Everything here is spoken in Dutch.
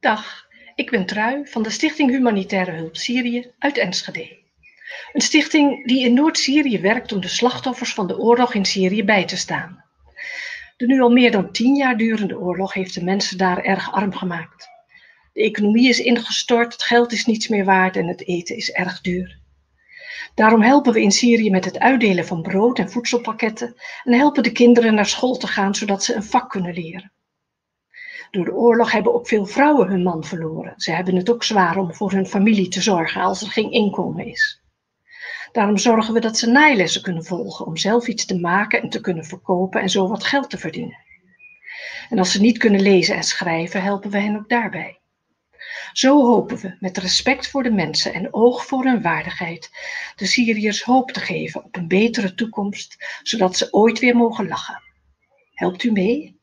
Dag, ik ben Trui van de Stichting Humanitaire Hulp Syrië uit Enschede. Een stichting die in Noord-Syrië werkt om de slachtoffers van de oorlog in Syrië bij te staan. De nu al meer dan tien jaar durende oorlog heeft de mensen daar erg arm gemaakt. De economie is ingestort, het geld is niets meer waard en het eten is erg duur. Daarom helpen we in Syrië met het uitdelen van brood en voedselpakketten en helpen de kinderen naar school te gaan zodat ze een vak kunnen leren. Door de oorlog hebben ook veel vrouwen hun man verloren. Ze hebben het ook zwaar om voor hun familie te zorgen als er geen inkomen is. Daarom zorgen we dat ze naailessen kunnen volgen om zelf iets te maken en te kunnen verkopen en zo wat geld te verdienen. En als ze niet kunnen lezen en schrijven, helpen we hen ook daarbij. Zo hopen we met respect voor de mensen en oog voor hun waardigheid de Syriërs hoop te geven op een betere toekomst, zodat ze ooit weer mogen lachen. Helpt u mee?